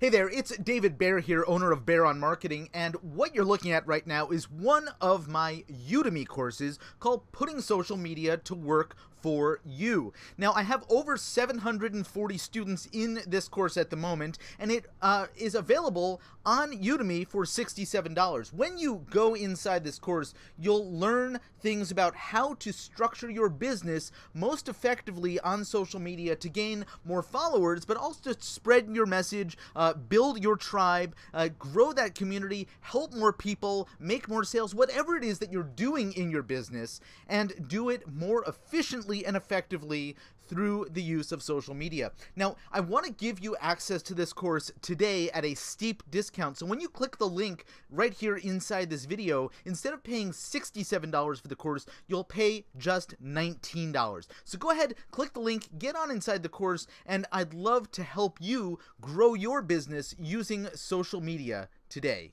Hey there, it's David Baer here, owner of Baer on Marketing, and what you're looking at right now is one of my Udemy courses called Putting Social Media to Work for you. Now, I have over 740 students in this course at the moment, and it uh, is available on Udemy for $67. When you go inside this course, you'll learn things about how to structure your business most effectively on social media to gain more followers, but also to spread your message, uh, build your tribe, uh, grow that community, help more people, make more sales, whatever it is that you're doing in your business, and do it more efficiently and effectively through the use of social media. Now, I want to give you access to this course today at a steep discount. So when you click the link right here inside this video, instead of paying $67 for the course, you'll pay just $19. So go ahead, click the link, get on inside the course, and I'd love to help you grow your business using social media today.